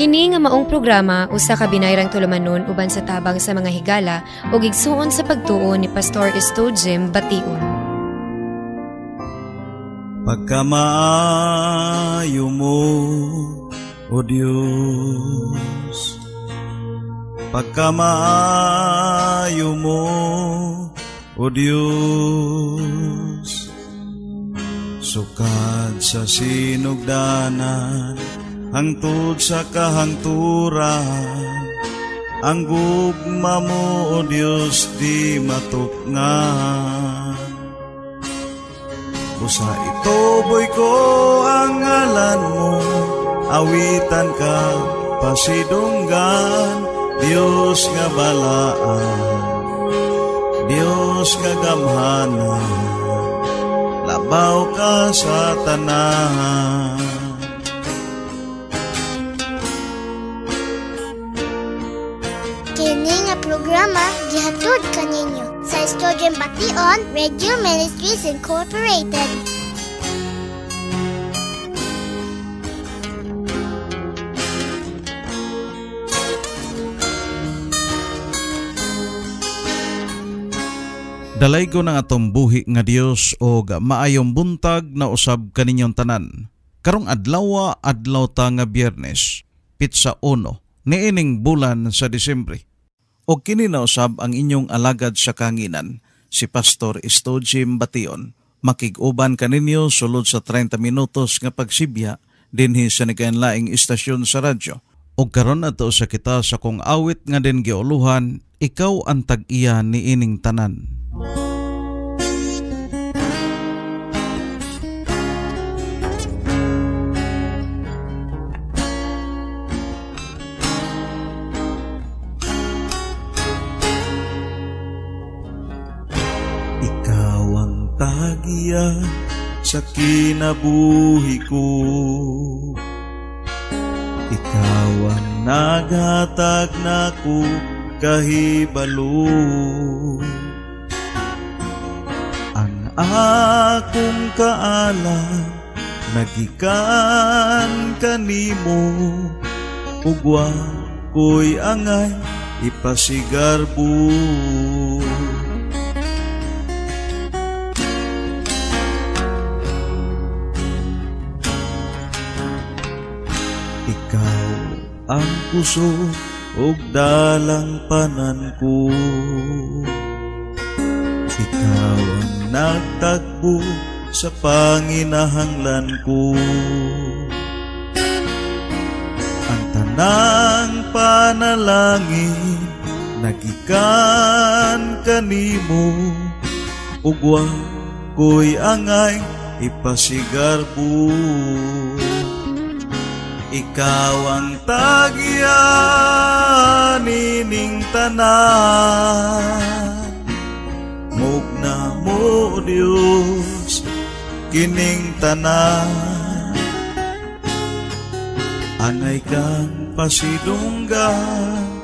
Kini nga maong programa usa ka binayrang tulumanon uban sa tabang sa mga higala ug igsuon sa pagtuo ni Pastor Esto Jim Bation. Pagkamaayo mo, O Diyos Pagkamaayo mo, O Diyos Sukad sa sinugdanan hangtod sa kahangturan ang gugma mo, O Diyos, di matukngan. Usa itoboy ko ang ngalan mo, awitan ka, pasidunggan, Diyos nga balaan, Diyos nga gamhanan, labaw ka sa tanan. Programa gihatod kaninyo sa Studio Bation Radio Ministries Incorporated. Dalay ko ng atong buhi nga Dios o maayong buntag na usab kaninyong tanan. Karong adlaw adlaw ta nga biyernes, pitsa uno, niining bulan sa Disyembre. O kini na usab ang inyong alagad sa kanginan, si Pastor Isto Jim Bation. Makig-uban kaninyo sulod sa 30 minutos nga pagsibya dinhi sa nagainlaing istasyon sa radyo. O karon ato sa kita sa kung awit nga din giuluhan, ikaw ang tag-iya ni ining tanan. Tagiya sa kinabuhi ko. Ikaw ang naghatag na ko kahibalo. Ang akong kaalam nagikan kanimo ugwa ko'y angay ipasigarbo. Ang puso ug dalang panan ko. Ikaw ang nagtagbo sa panginahanglan ko. Ang tanang panalangin nagikan kanimo ugwa ko'y angay ipasigarbo. Ikaw ang tagyan ining tanan. Mugna mo Diyos kining tanan. Angay kang pasidunggan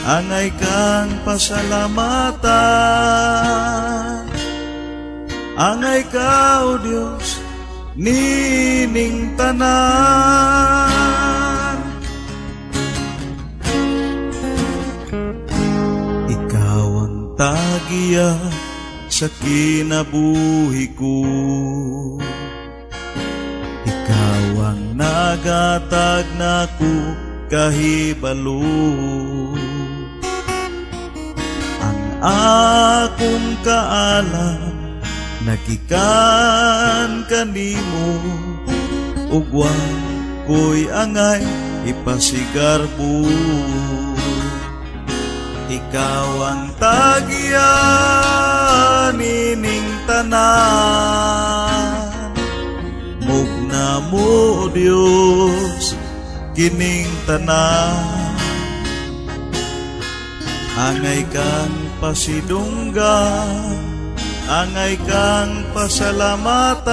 Angay kang pasalamatan. Angay ka, O Diyos, nining tanan tagiya sa kinabuhi ko. Ikaw ang nagatag na ko kahibalo. Ang akong kaalam nagikan kanimo. Ugwa ko'y angay ipasigarbo ikaw ang tagyan ining tanan. Mugna mo Dios kining tanan. Angay kang pasidunggan angay kang pasalamatan.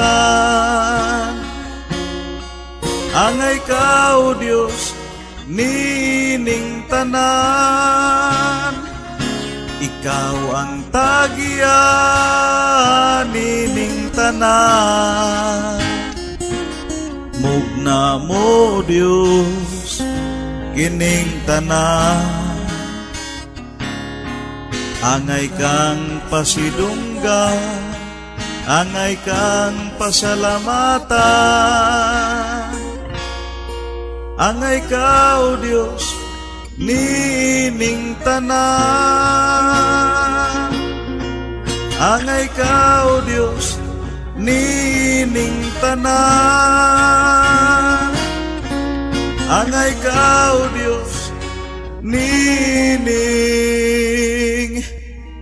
Angay ka o Diyos nining tanan ikaw ang tagyan nining tanan mugna mo Diyos kining tanan Angay kang pasidungga Angay kang pasalamatan Angay ka, O Diyos, nining tanan Angay ka, O Diyos, nining tanan Angay ka, O Diyos, nining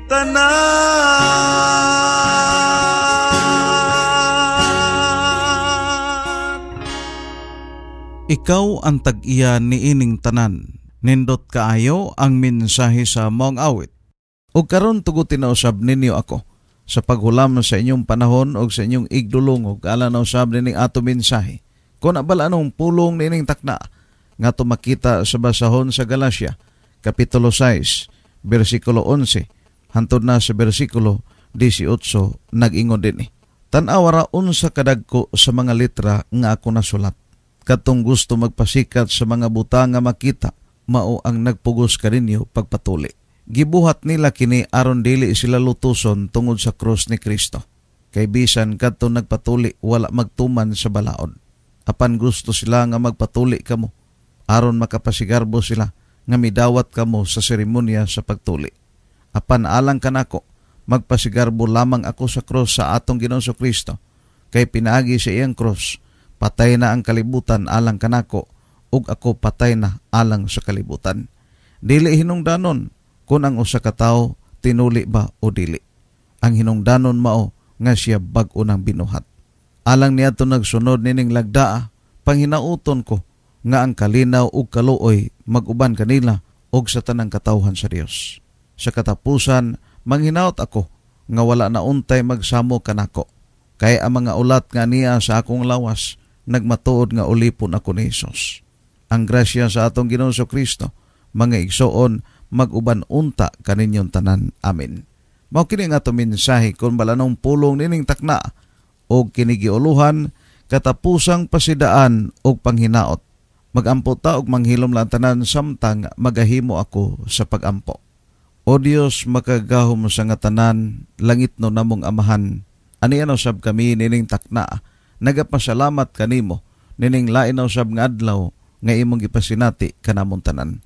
tanan. Ikaw ang tag-iya ni ining tanan. Nindot kaayo ang mensahe sa mong awit. O karon tugutin na usab ninyo ako sa paghulam sa inyong panahon o sa inyong igdulong o ala na usab nining ato mensahe. Kung abala anong pulong nining takna nga tumakita sa basahon sa Galacia, Kapitulo 6, versikulo 11, hantod na sa versikulo 18, nag-ingon din eh. Tanawara unsa kadagko sa mga litra nga ako nasulat. Katong gusto magpasikat sa mga buta nga makita, mao ang nagpugos kaninyo pagpatuli. Gibuhat nila kini aron dili sila lutuson tungod sa krus ni Kristo. Kay bisan kadto nagpatuli wala magtuman sa balaod. Apan gusto sila nga magpatuli kamo aron makapasigarbo sila nga midawat kamo sa seremonya sa pagtuli. Apan alang kanako magpasigarbo lamang ako sa krus sa atong Ginoong Kristo kay pinaagi sa iyang krus patay na ang kalibutan alang kanako ug ako patay na alang sa kalibutan. Dili hinungdanon kung ang usa ka tawo tinuli ba o dili. Ang hinungdanon mao nga siya bag-o ng binuhat. Alang niya to nagsunod nining lagdaa, panghinauton ko nga ang kalinaw ug kaluoy maguban kanila og sa tanang katawhan sa Dios. Sa katapusan, manghinaot ako nga wala na untay magsamo kanako. Kay ang mga ulat nga niya sa akong lawas, nagmatuod nga ulipon ako ni Jesus. Ang grasya sa atong Ginoo Kristo mga igsoon maguban unta kaninyong tanan. Amin mao kini nga mensahe kon balanong pulong nining takna o kinigiuluhan katapusang pasidaan og panghinaot. Magampo ta og manghilom lang tanan samtang magahimo ako sa pagampo. O Dios makagahom sa nga tanan langit no namong amahan. Ani ano sab kami nining takna nagapasalamat kanimo nining lain sab nga adlaw nga imong gipasinati kanamong tanan.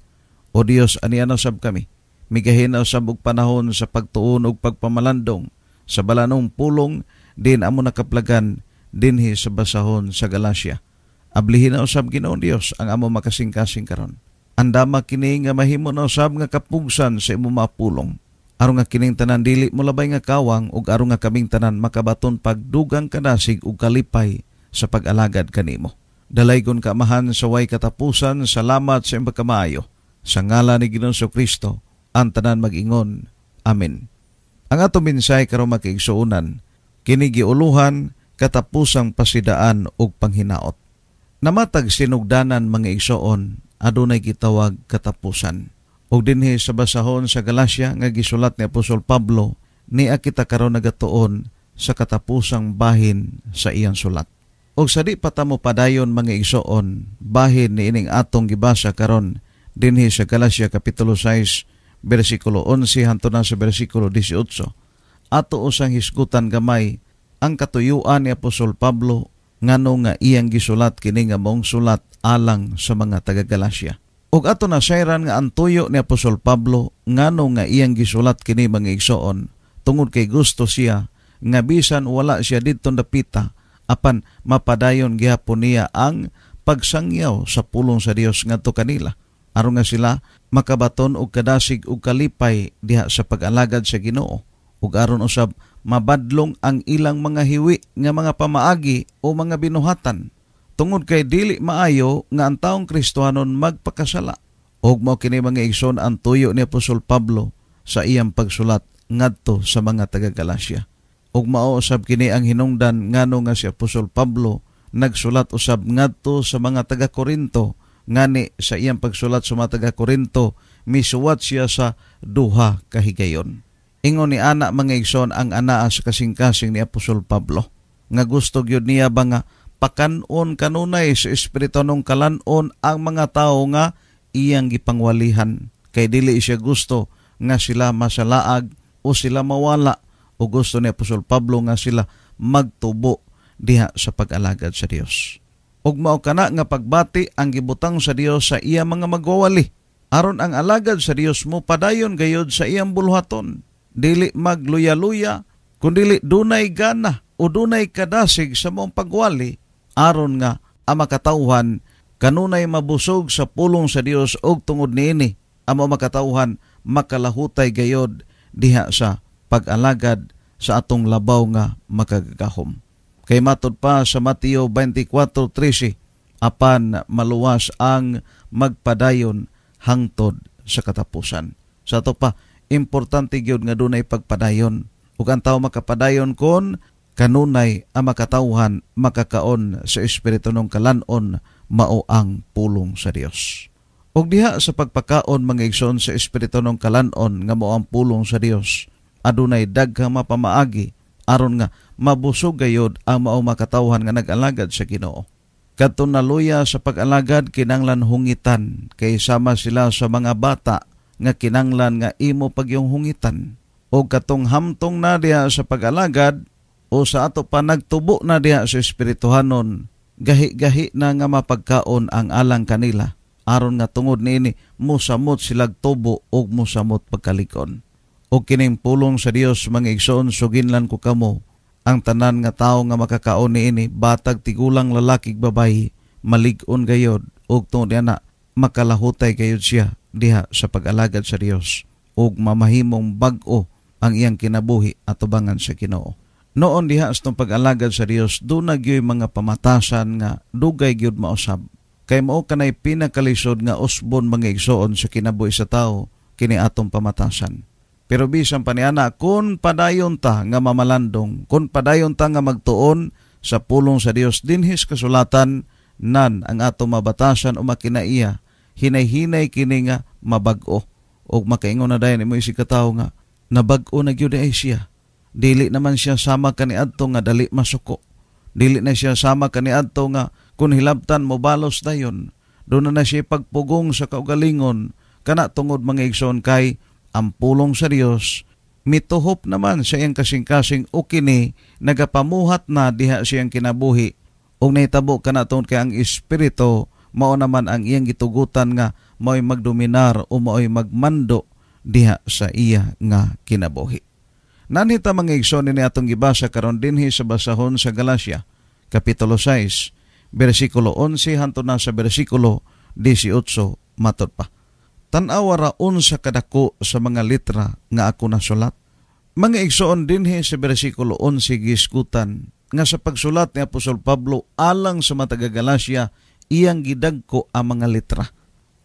O Dios, aniana sab kami, migahinaw sab og panahon sa pagtuon og pagpamalandong sa balanong pulong din amo nakaplagan dinhi sa basahon sa Galacia. Ablihin na usab Ginoong Dios ang amo makasing-kasing karon. Andama kini nga mahimo na usab nga kapugsan sa imo mapulong. Aron nga kining tanan dili mo labay nga kawang ug aron nga kaming tanan makabaton pagdugang kanasig ug kalipay sa pag-alagad kanimo. Dalaygon kamahan sa way katapusan, salamat sa imbag kamaayo. Sa ngala ni Ginoong Kristo, ang tanan mag-ingon. Amen. Ang ato minsay karon makiigsuunan, kinigiuluhan katapusang pasidaan ug panghinaot. Namatag sinugdanan mga igsoon, adunay gitawag katapusan. Og dinhi sa basahon sa Galacia nga gisulat ni Apostol Pablo, ni kita karon nagatuon sa katapusang bahin sa iyang sulat. Og sa di pa mo padayon mga igsoon, bahin ni ining atong gibasa karon dinhi sa Galacia Kapitulo 6, versikulo 11 hanto na sa versikulo 18. Ato usang hisgutan gamay ang katuyuan ni Apostol Pablo ngano nga iyang gisulat kini nga mong sulat alang sa mga taga Galacia. Og ato na sayran nga ang tuyo ni Apostol Pablo ngano nga iyang gisulat kini mga igsoon tungod kay gusto siya nga bisan wala siya didto dapita apan mapadayon gihapon niya ang pagsangyaw sa pulong sa Dios ngadto kanila. Aron nga sila makabaton og kadasig og kalipay diha sa pag-alagad sa Ginoo. Ug aron usab mabadlong ang ilang mga hiwi nga mga pamaagi o mga binuhatan tungod kay dili maayo nga ang taong Kristohanon magpakasala. Ug mao kini mga igsoon ang tuyo ni Apostol Pablo sa iyang pagsulat ngadto sa mga taga Galacia ug mao usab kini ang hinungdan ngano nga si Apostol Pablo nagsulat usab ngadto sa mga taga Korinto ngani sa iyang pagsulat sa mga taga Korinto misuwat siya sa duha kahigayon ingon ni ana mga igsoon ang anaa sa kasing-kasing ni Apostol Pablo. Nga gusto gyud niya ba nga pakanon kanunay sa espiritu nung kalanon ang mga tao nga iyang gipangwalihan kay dili siya gusto nga sila masalaag o sila mawala o gusto ni Apostol Pablo nga sila magtubo diha sa pag-alagad sa Dios. Ug mao kana nga pagbati ang gibutang sa Dios sa iya mga magwawali. Aron ang alagad sa Dios mo padayon gayod sa iyang bulhaton. Dili magluya-luya, kundili dunay gana o dunay kadasig sa mong pagwali aron nga ang makatawhan kanunay mabusog sa pulong sa Dios og tungod niini amo makatawhan makalahutay gayod diha sa pag-alagad sa atong labaw nga makagagahom. Kay matod pa sa Mateo 24:13 apan maluwas ang magpadayon hangtod sa katapusan. Sa ato pa importante gyud nga dunay pagpadayon ug ang tawo makapadayon kon kanunay ang makatawhan makakaon sa espiritu ng kalanon mao ang pulong sa Dios. Og diha sa pagpakaon mga igsoon sa espiritu ng kalanon nga mao ang pulong sa Dios, adunay daghang mapamaagi aron nga mabusog gayod ang mao makatawhan nga nag-alagad sa Ginoo. Kadto naluya sa pag-alagad kinanglan hungitan kay sama sila sa mga bata nga kinanglan nga imo pagyong hungitan. O katong hamtong na diha sa pag-alagad o sa ato pa nagtubo na diha sa espirituhanon, gahi-gahi na nga mapagkaon ang alang kanila aron nga tungod niini musamot silag tubo og musamot pagkalikon. O kining pulong sa Dios mga igsoon suginlan ko kamo ang tanan nga tawo nga makakaon niini batag tigulang lalakig babayi malig-on gayod og tungod na makalahutay gayod siya diha sa pag-alagad sa Dios ug mamahimong bag-o ang iyang kinabuhi at tubangan sa Ginoo. Noon diha sa pag-alagad sa Dios, do na mga pamatasan nga dugay gyud mausab. Kay mao kanay pinakalisod nga usbon mga igsoon sa kinabuhi sa tao kini atong pamatasan. Pero bisan pa niana kun padayon ta nga mamalandong, kun padayon ta nga magtuon sa pulong sa Dios dinhis kasulatan nan ang atong mabatasan o makinaiya hinay-hinay kini nga mabag-o og makaingon na dayon imo si katawo nga nabag-o na gyud ay siya dili naman siya sama kaniadto nga dali masuko. Dili na siya sama kaniadto nga kun hilabtan mo balos dayon. Doon na, siya pagpugong sa kaugalingon kana tungod mga igsoon kay ang pulong sa Dios mituhop naman sa iyang kasing-kasing o kini nagapamuhat na diha siyang kinabuhi ug nahitabo kana tungod kay ang espiritu mao naman ang iyang gitugutan nga mao'y magdominar o mao'y magmando diha sa iya nga kinabuhi. Nanita mga igsoon ni atong gibasa karon dinhi sa basahon sa Galacia, Kapitulo 6, versikulo 11 hanto na sa versikulo 18 matod pa. Tanawa raon sa kadako sa mga litra nga ako nasulat. Mga igsoon dinhi sa versikulo 11 giskutan nga sa pagsulat ni Apostol Pablo alang sa mataga Galacia iyang gidagko ang mga litra.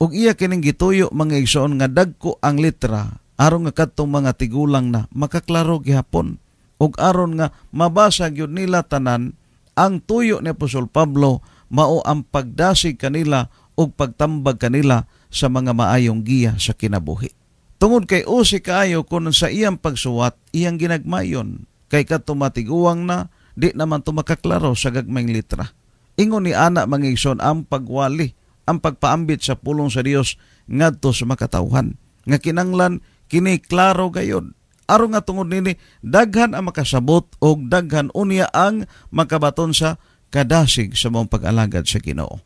Ug iya kining gituyo mga igsoon nga dagko ang litra aron nga kadtong mga tigulang na makaklaro gihapon ug aron nga mabasa gyud nila tanan ang tuyo ni Apostol Pablo mao ang pagdasig kanila ug pagtambag kanila sa mga maayong giya sa kinabuhi. Tungod kay usi kaayo kun sa iyang pagsuwat iyang ginagmayon kay kadto matiguang na di naman to makaklaro sa gagmayng litra. Ingon ni ana mangigson ang pagwali ang pagpaambit sa pulong sa Dios ngadto sa makatawhan nga kinanglan kini klaro gayod aron nga tungod nini daghan ang makasabot og daghan unya ang makabaton sa kadasig sa mong pag-alagad sa Ginoo.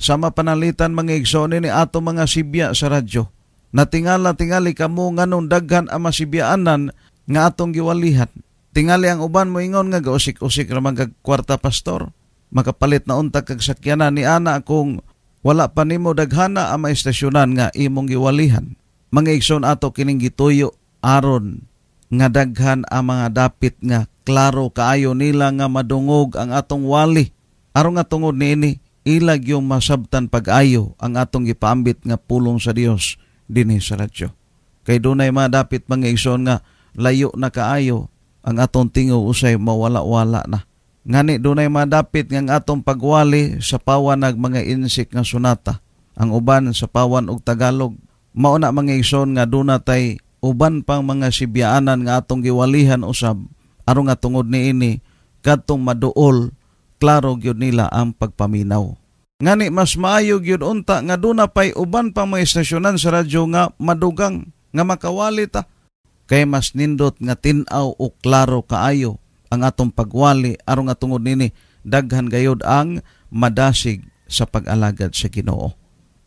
Sama panalitan mga igsoon ni ato mga sibya sa radyo. Natingala tingali kamo nganong daghan ang masibyaanan nga atong giwalihan. Tingali ang uban mo ingon nga gausik-usik ra kag kwarta pastor. Makapalit na untag kag sakyanan ni ana kung wala pa nimo daghana ang maistasyonan nga imong giwalihan mga igsoon ato kining gituyo aron nga daghan ang mga dapit nga klaro kaayo nila nga madungog ang atong wali. Aron nga tungod niini ilag yung masabtan pag-ayo ang atong gipaambit nga pulong sa Dios dinhi sa radyo. Kay dunay mga dapit mga igsoon nga layo na kaayo ang atong tingo usay mawala-wala na. Ngani dunay mga dapit nga atong pagwali sa pawanag mga insik nga sunata. Ang uban sa pawan og Tagalog mauna mga ison nga dunatay uban pang mga sibyaanan nga atong giwalihan usab aron nga tungod niini kadtong maduol klaro gyud nila ang pagpaminaw Ngani mas maayog yun unta nga duna pay uban pa mga istasyonan sa radyo nga madugang nga makawali ta. Kay mas nindot nga tinaw o klaro kaayo ang atong pagwali aron nga tungod nini daghan gayod ang madasig sa pag-alagad sa Ginoo.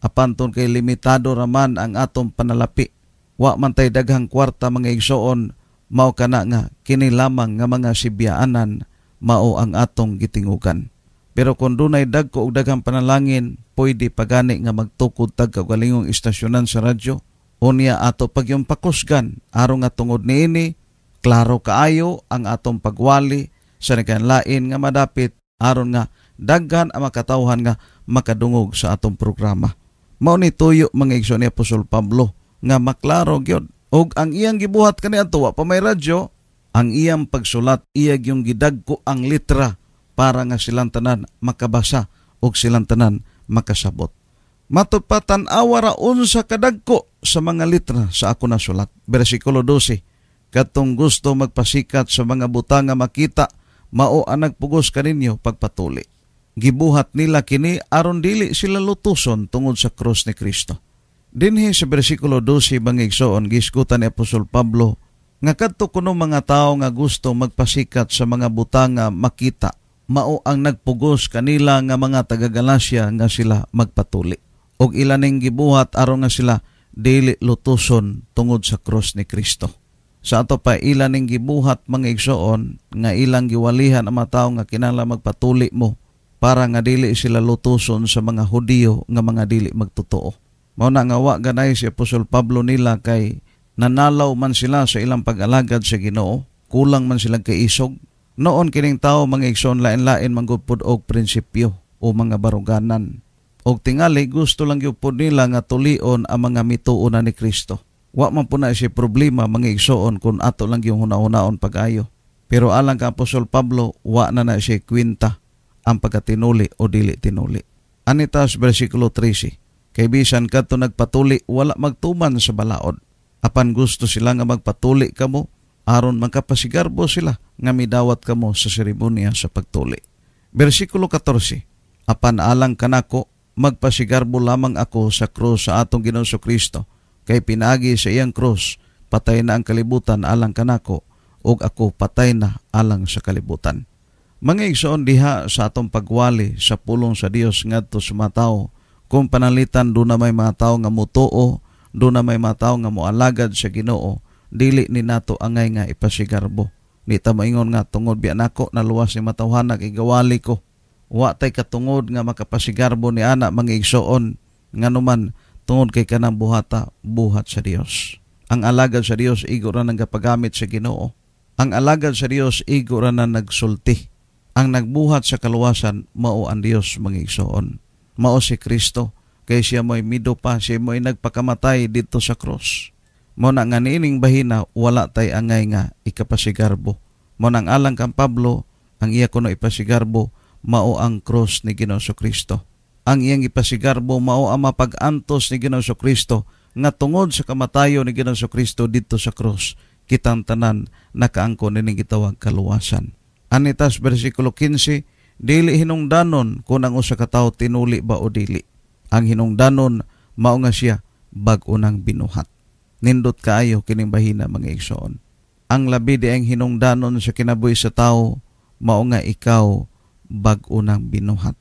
Apanton kay limitado raman ang atong panalapi. Wa man tay daghang kwarta mga igsoon mao kana nga kini lamang nga mga sibyaanan mao ang atong gitingugan. Pero kung dunay dagko og daghang panalangin, pwede pagani nga magtukod tag kagalingong istasyonan sa radyo. Unya ato pag yung pakusgan, aron nga tungod niini, klaro kaayo ang atong pagwali sa lain nga madapit aron nga daghan ang makatawhan nga makadungog sa atong programa. Mao ni tuyo mga igsoon ni Apostol Pablo nga maklaro gyud og ang iyang gibuhat kani adto pa may radyo ang iyang pagsulat iyag yung gidagko ang litra para nga silang tanan makabasa o silang tanan makasabot. Matupatan awara unsa kadagko sa mga litra sa ako na sulat. Versikulo 12. Katong gusto magpasikat sa mga butang nga makita, mao ang nagpugos kaninyo pagpatuli. Gibuhat nila kini aron dili sila lutuson tungod sa krus ni Kristo. Dinhi sa bersikulo 12 bangigsoon giskutan ni Apostol Pablo nga kadto kuno mga tao nga gusto magpasikat sa mga butang nga makita mao ang nagpugos kanila nga mga taga-Galasya nga sila magpatuli. Og ilaning gibuhat aron nga sila dili lutuson tungod sa cross ni Kristo. Sa ato pa ilaning gibuhat mga igsoon nga ilang giwalihan ang mga nga kinahanglan magpatuli mo para nga dili sila lutuson sa mga Hudiyo nga mga dili magtotoo. Mao na nga wa ganay si Apostol Pablo nila kay nanalaw man sila sa ilang pag-alagad sa Ginoo, kulang man silang kaisog, Noon kining tao mga igsoon lain-lain manggupod og prinsipyo o mga baruganan. Og tingali gusto lang gyud nila nga tulion ang mga mituuna ni Kristo. Wa man po na si problema mga igsoon kung ato lang yung hunahunaon pag-ayo. Pero alang ka Apostol Pablo, wa na na siya kwinta ang pagkatinuli o dili tinuli. Anitas versikulo 13. Kay bisan kadto nagpatuli wala magtuman sa balaod. Apan gusto sila nga magpatuli kamo aron magkapasigarbo sila nga midawat kamo sa seremonya sa pagtuli. Versikulo 14. Apan alang kanako magpasigarbo lamang ako sa krus sa atong Ginoong Kristo kay pinagi sa iyang krus patay na ang kalibutan alang kanako ug ako patay na alang sa kalibutan. Mga igsoon diha sa atong pagwali sa pulong sa Dios ngadto sa mga tao kung panalitan do na may mga tao nga mutuo, do na may mga tao nga moalagad sa Ginoo dili ni nato angay nga ipasigarbo. Ni ta maingon nga tungod biya nako na luwas ni matawhan igawali ko. Wa tay katungod nga makapasigarbo ni ana mga igsoon nga numan tungod kay kanang buhata buhat sa Dios. Ang alagad sa Dios igo ra nang gapagamit sa Ginoo. Ang alagad sa Dios igo ra na nagsulti. Ang nagbuhat sa kaluwasan mao ang Dios mga igsoon. Mao si Kristo kay siya mo'y mido pa, siya mo'y nagpakamatay dito sa cross mo na nga niining bahina wala tay angay nga ikapasigarbo. Mo nang alang kang Pablo ang iya kuno ipasigarbo mao ang cross ni Ginoo Kristo. Ang iyang ipasigarbo mao ang mapag-antos ni Ginoo Kristo nga tungod sa kamatayo ni Ginoo Kristo dito sa cross kitang tanan nakaangko nining gitawag kaluwasan. Anitas versikulo 15 dili hinungdanon kung ang usa ka tawo tinuli ba o dili. Ang hinungdanon mao nga siya bag-o nang binuhat nindot kaayo kining bahina mga igsoon. Ang labi di ang hinungdanon sa kinabuhi sa tao, mao nga ikaw bag-o nang binuhat.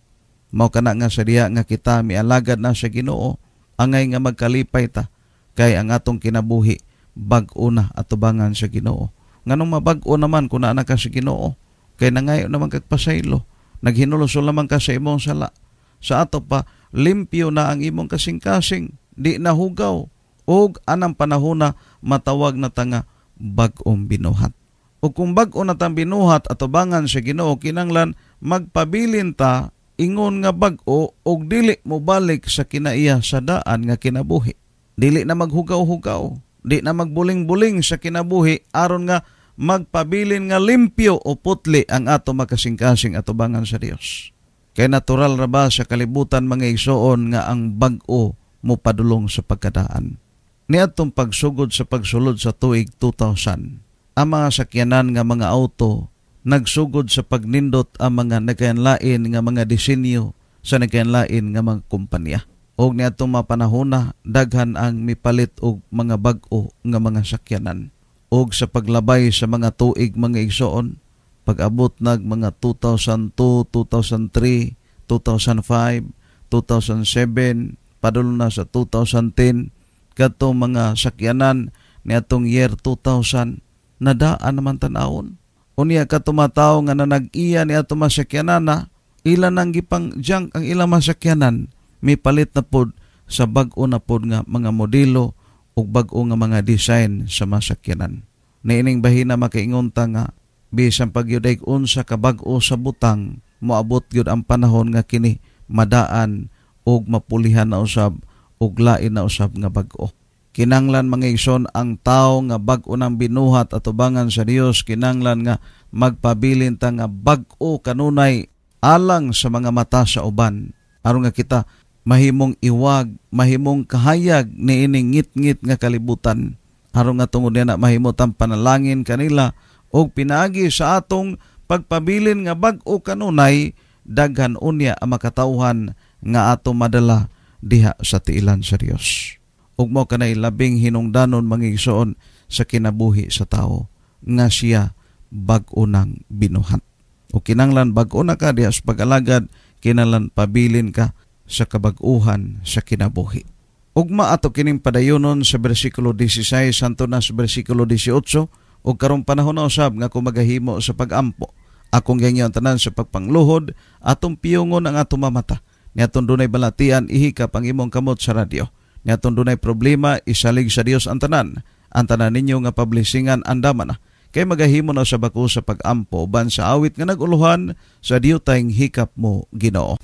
Mao kana nga sa diha nga kita mialagad na sa Ginoo, angay nga magkalipay ta kay ang atong kinabuhi bag-o na atubangan sa Ginoo. Nganong mabag-o naman kung naa ka sa Ginoo, kay nangayo naman kagpasaylo, naghinulusol naman ka sa imong sala. Sa ato pa, limpyo na ang imong kasing-kasing, di nahugaw, og anang panahona matawag na tanga bag-ong binuhat. O kung bag-o na tang binuhat at ubangan sa Ginoo kinanglan magpabilin ta ingon nga bag-o og dili mo balik sa kinaiya sa daan nga kinabuhi. Dili na maghugaw-hugaw, di na magbuling-buling sa kinabuhi aron nga magpabilin nga limpyo o putli ang ato makasing-kasing atubangan sa Dios. Kay natural ra ba sa kalibutan mga igsoon nga ang bag-o mo padulong sa pagkadaan niadtong pagsugod sa pagsulod sa tuig 2000 ang mga sakyanan nga mga auto nagsugod sa pagnindot ang mga nagkayanlain nga mga disenyo sa nagkainlain nga mga kumpanya. Og niadtong mapanahona daghan ang mipalit og mga bag-o nga mga sakyanan. Og sa paglabay sa mga tuig mga igsoon, pag-abot nag mga 2002, 2003, 2005, 2007, padulong na sa 2010, kato mga sakyanan ni atong year 2000, nadaan naman tanawon. Unya ka tumataw nga na nag-iya ni ato masakyanan na, ilan ang gipang junk ang ilang masakyanan, may palit na pod sa bag-o na pod nga mga modelo ug bag-o nga mga design sa masakyanan. Niining bahina makaingon ta nga bisan pagyuday unsa ka bag-o sa butang moabot gyud ang panahon nga kini madaan og mapulihan na usab og lain na usab nga bag-o. Kinanglan mga ison ang tao nga bag-o nang binuhat at ubangan sa Dios kinanglan nga magpabilin ta nga bag-o kanunay alang sa mga mata sa uban. Aron nga kita mahimong iwag, mahimong kahayag ni ining ngit-ngit nga kalibutan. Aron nga tungod na mahimutang panalangin kanila og pinagi sa atong pagpabilin nga bag-o kanunay daghan unya ang makatauhan nga ato madala diha sa tiilan sa Dios. Ug mo kanay labing hinungdanon mangigsoon sa kinabuhi sa tao nga siya bag-o nang binuhat. O kinanglan bag-o na ka diha sa pag-alagad kinalan pabilin ka sa kabag-uhan sa kinabuhi. Ugma ato kining padayonon sa bersikulo 16 santo na sa bersikulo 18 ug karong panahon na usab nga kumagahimo sa pag-ampo. Akong gangyon tanan sa pagpangluhod atong piyungon ang atong mamata Niyaton dunay balatian ihikap ang imong kamot sa radyo. Niyaton dunay problema isalig sa Dios ang tanan. Ang tanan ninyo nga pablisingan andaman na. Kay magahimo na sa bako sa pagampo ban sa awit nga naguluhan sa diyo tayong hikap mo Ginoo.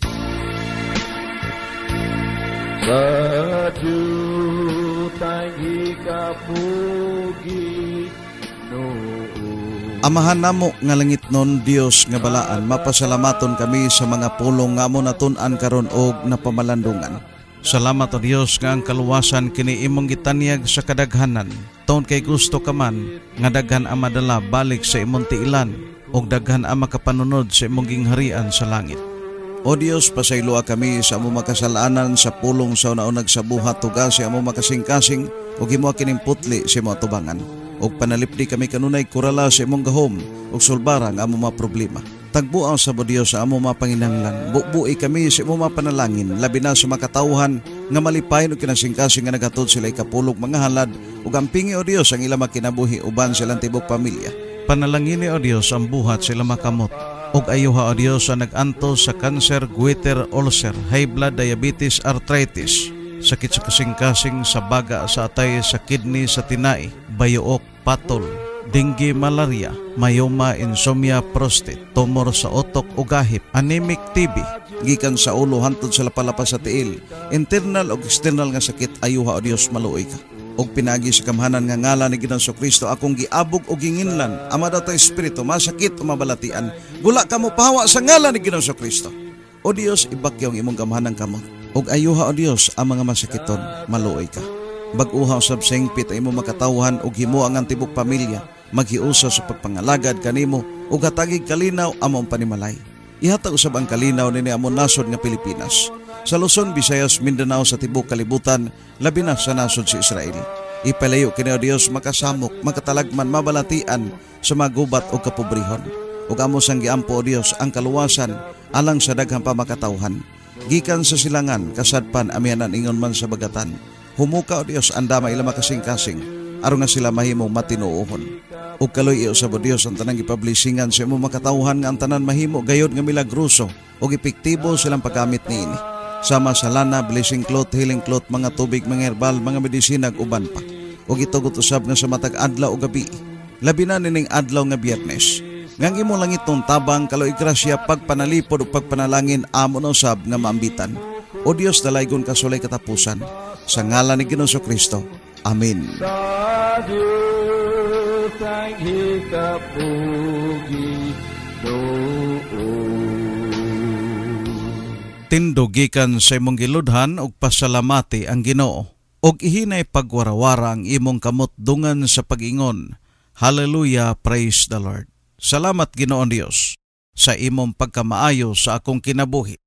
Hikap mo Amahan namo nga langit non Dios nga balaan mapasalamaton kami sa mga pulong nga mo natun-an karon og napamalandungan. Salamat o Dios nga ang kaluwasan kini imong gitanyag sa kadaghanan. Taon kay gusto ka man nga daghan ang madala balik sa imong tiilan og daghan ang makapanunod sa imong gingharian sa langit. O Dios, pasayloa kami sa among makasalanan sa pulong sa unaon nagsabuhat tuga sa among makasing-kasing ug himo kining putli sa imong tubangan og panalipdi kami kanunay kurala sa imong gahom ug sulbara nga among mga problema. Tagbuaw sa mo Dios sa among mga panginahanglan. Bubuhi kami sa imong mga panalangin labi na sa makatawhan nga malipayon ug kinasingkasing nga nagatod sila ikapulog mga halad ug ampingi o Dios ang ilang makinabuhi uban silang tibok pamilya. Panalangini o Dios ang buhat sila makamot ug ayuha o Dios ang naganto sa cancer, goiter, ulcer, high blood, diabetes, arthritis, sakit sa kasing-kasing sa baga sa atay sa kidney sa tinai, bayuok, patol, dengue, malaria, mayoma, insomnia, prostate, tumor sa otok o gahip, anemic TB, gikan sa ulo hantod sa lapalapas sa tiil, internal o external nga sakit ayuha o Dios maluoy ka. Og pinagi sa kamhanan nga ngala ni Ginoo Kristo akong giabog o ginginlan ama daw espiritu masakit o mabalatian. Gula ka mo pahawa sa ngala ni Ginoo Kristo o Dios ibakyaw imong kamhanan kamot og ayuha o Dios ang mga masakiton maluoy ka. Bag-uha usab sengpit ay mo makatawhan og himo ang antibok pamilya. Maghiusa sa pagpangalagad kanimo ug hatagig kalinaw among panimalay. Ihatag usab ang kalinaw nini among nasod nga Pilipinas. Sa Luzon, Visayas, Mindanao sa tibok kalibutan, labi na sa nasod si Israel. Ipalayo kini o Dios makasamok, makatalagman, mabalatian sa mga gubat o kapobrihon. Ug amo sang giampo o Dios ang kaluwasan alang sa daghang pamakatawhan. Gikan sa silangan, kasadpan amianan ingon man sa bagatan Humuka o Dios anda ila makasing-kasing aron nga sila mahimong matinuohon. Ug kaloy iyo sa Dios ang tanang ipablisingan sa imong makatawhan nga ang tanan mahimo gayod nga milagroso ug epektibo silang paggamit niini. Sama sa lana, blessing cloth, healing cloth, mga tubig, mga herbal, mga medisina uban pa. Ug itugot usab nga sa matag adlaw o gabi. Labi na nining adlaw nga Biyernes. Ngang imo lang itong tabang kaloy grasya pagpanalipod o pagpanalangin amon usab nga maambitan. O Dios dalaygon kasulay katapusan sa ngalan ni Ginoso Kristo. Amen. Sa Diyos ang hikapugi Tindugikan sa imong giludhan og pasalamati ang Ginoo og ihinay pagwarawara ang imong kamot dungan sa pagingon. Hallelujah, praise the Lord. Salamat Ginoon Dios sa imong pagkamaayo sa akong kinabuhi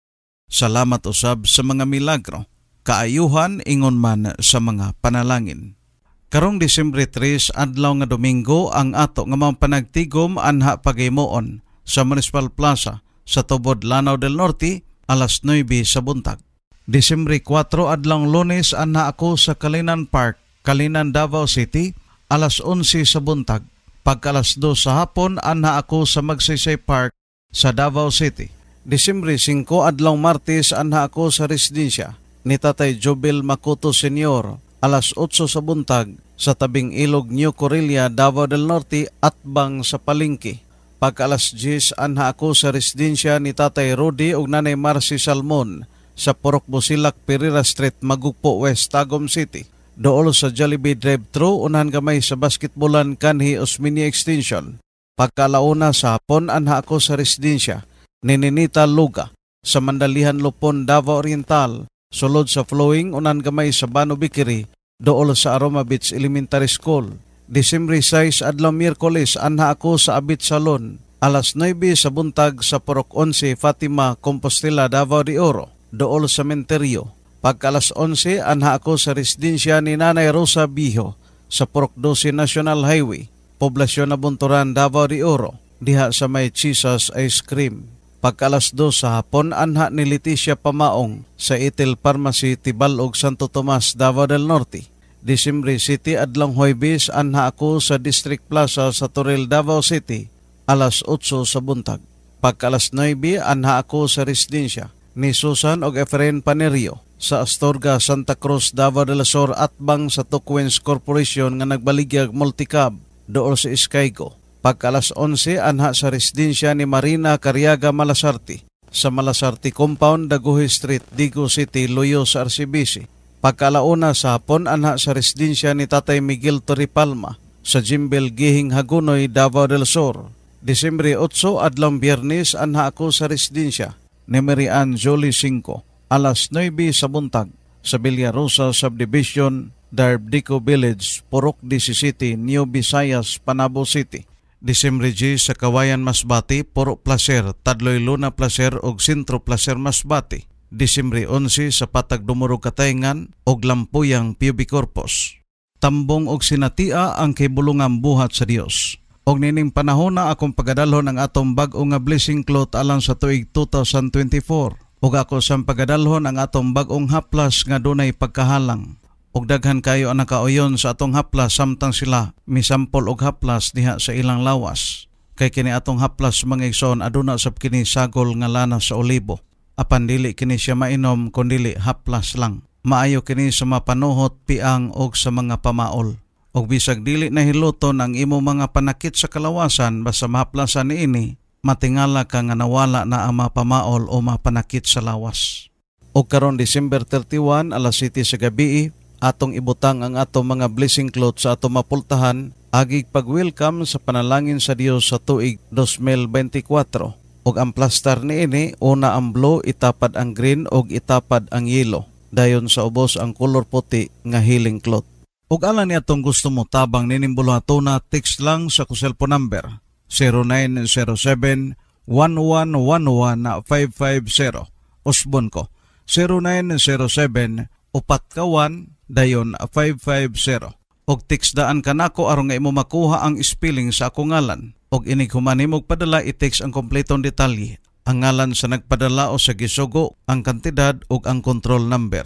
Salamat usab sa mga milagro. Kaayuhan ingon man sa mga panalangin. Karong Disyembre 3 adlaw nga Domingo ang ato nga mga panagtigom anha pagaymoon sa Municipal Plaza sa tubod Lanao del Norte alas 9 sa buntag. Disyembre 4 adlaw Lunes anha ako sa Kalinan Park, Kalinan Davao City alas 11 sa buntag. Pagka alas 2 sa hapon anha ako sa Magsaysay Park sa Davao City. Disyembre 5 adlaw Martes anha ako sa residensya ni Tatay Jobil Makuto Senior alas 8 sa buntag sa tabing ilog New Corelia, Davao del Norte at bang sa Palingki. Pagka alas 10 anha ako sa residensya ni Tatay Rudy ug Nanay Marcy Salmon sa Purok Busilak, Pereira Street, Magugpo West, Tagum City. Dool sa Jollibee Drive-Thru, unahan gamay sa basketballan kanhi Osminia Extension. Pagkalauna sa hapon, anha ako sa residensya ni Ninita Luga sa Mandalihan Lupon, Davao Oriental, sulod sa flowing unan gamay sa Bano Bikiri, dool sa Aroma Beach Elementary School. Disyembre 6 adlaw Miyerkules anha ako sa Abit Salon, alas 9 sa buntag sa Porok 11 Fatima, Compostela, Davao de Oro, dool sa Menterio. Pagka alas 11 anha ako sa residensya ni Nanay Rosa Biho sa Porok 12 National Highway, Poblasyon na Bunturan, Davao de Oro, diha sa may Jesus Ice Cream. Pagkalas do sa hapon, anha ni Leticia Pamaong sa Itil Pharmacy, Tibalog, Santo Tomas, Davao del Norte. Disyembre City, Adlang Huaybis, anha ako sa District Plaza sa Toril, Davao City, alas 8 sa buntag. Pagkalas 9, anha ako sa residensya ni Susan og Efren Panerio sa Astorga, Santa Cruz, Davao del Sur at bang sa Tukwens Corporation nga nagbaligyag multicab dool sa Iskaygo. Pagkalas 11 anha sa residensya ni Marina Cariaga Malasarte sa Malasarte Compound, Daguhi Street, Digo City, Loyo sa RCBC. Pagkalauna sa hapon anha sa residensya ni Tatay Miguel Toripalma sa Jimbel Gihing Hagunoy, Davao del Sur. Disyembre 8 adlang biyernes anha ako sa residensya ni Marian Jolie 5 alas 9 sa buntag sa Villarosa Subdivision Darbdico Village, Purok DC City, New Visayas, Panabo City. Disyembre G sa Kawayan Masbati, Puro Placer, Tadloy Luna Placer ug Sentro Placer Masbati. Disyembre 11 sa Patag Dumurog Katayngan ug Lampuyang Pubic Corpus. Tambong og sinatia ang kibulungang buhat sa Dios. Og nining panahon na akong pagadalhon ang atong bag-o nga blessing cloth alang sa tuig 2024. Ug ako sa pagadalhon ang atong bag-ong haplas nga dunay pagkahalang og daghan kayo ang nakauyon sa atong haplas samtang sila misampol og haplas diha sa ilang lawas. Kay kini atong haplas mga igsoon aduna sab kini sagol nga lana sa olibo. Apan dili kini siya mainom kun dili haplas lang. Maayo kini sa mapanuhot piang og sa mga pamaol. Og bisag dili na hiluton ang imo mga panakit sa kalawasan basta mahaplasan niini, matingala ka nga nawala na ang mapamaol o mapanakit sa lawas. O karon December 31 alas 7 sa gabi, atong ibutang ang atong mga blessing cloth sa atong mapultahan agig pag-welcome sa panalangin sa Dios sa tuig 2024 og ang plaster ni ini una ang blue itapad ang green og itapad ang yellow. Dayon sa ubos ang color puti nga healing cloth. Ug alam ni atong gusto mo tabang ninimbulo na text lang sa ko cellphone number 0907 1111 550 Usbon ko 0907 upat kawan dayon 550 og daan kanako aron nga imo makuha ang spelling sa akong ngalan og inig humanimog padala i-text ang kompletong detalye ang ngalan sa nagpadala o sa gisugo ang kantidad ug ang control number.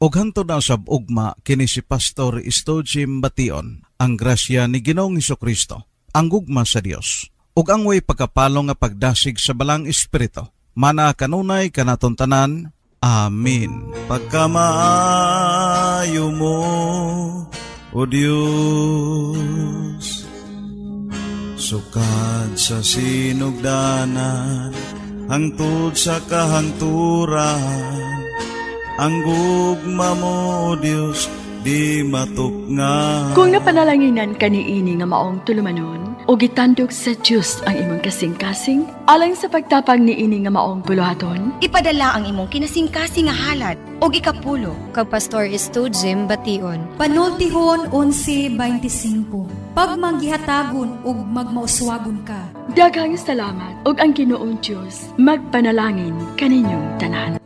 Og hanto na sab ugma kini si Pastor Istojim Bation ang grasya ni Ginoong Kristo ang gugma sa Dios ug ang way pagkapalo nga pagdasig sa balang espiritu mana kanunay kanaton tanan. Amen. Pagkamaayo mo, O Diyos, sukad sa sinugdanan, hangtod sa kahangturan, ang gugma mo, Diyos, di matuknga. Kung napanalanginan ka ni ini nga maong tulumanon, o gitandog sa Diyos ang imong kasing-kasing, alang sa pagtapang ni ini nga maong buluhaton, Ipadala ang imong kinasing-kasing nga halad o ikapulo. Kag Pastor Esto Jim Bation. Panultihon 11.25 Pagmanggihatagon ug magmauswagon ka. daghang salamat og ang Ginoong Diyos magpanalangin kaninyong tanan.